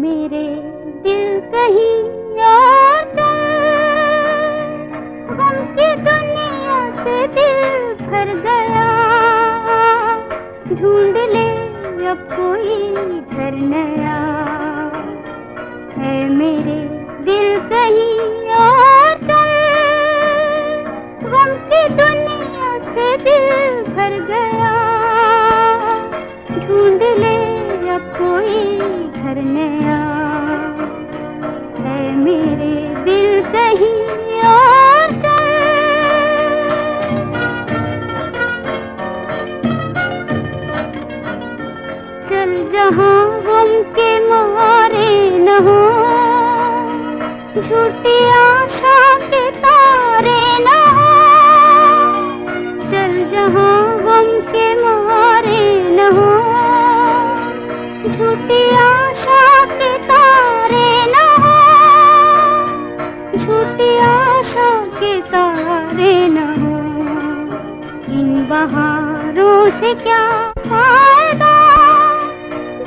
मेरे दिल कहीं दुनिया से दिल भर गया। ढूंढ ले अब कोई घर नया। है मेरे दिल कहीं दुनिया से दिल भर गया। जहाँ गम के मारे न हो झूठी आशा के तारे न हो चल जहाँ गम के मारे न हो झूठी आशा के तारे न हो झूठी आशा के तारे न हो इन बहारों से क्या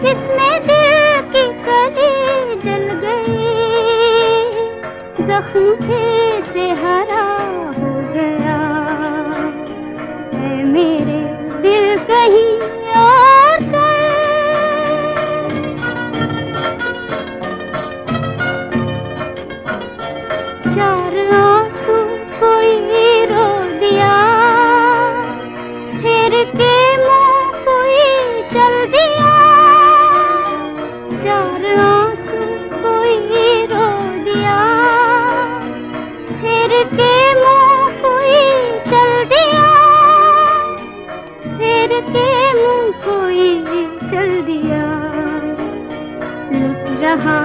जिसमें दिल की कली जल गई। जख्म से हरा हो गया। मेरे दिल कहीं और चार आँसू कोई रो दिया। फिर के रहा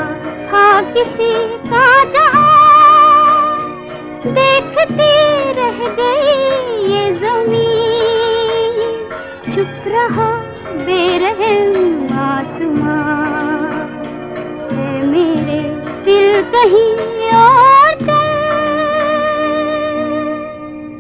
था किसी का जहाँ देखती रह गई ये ज़मीन। चुप रहा बेरहम आत्मा मेरे दिल कहीं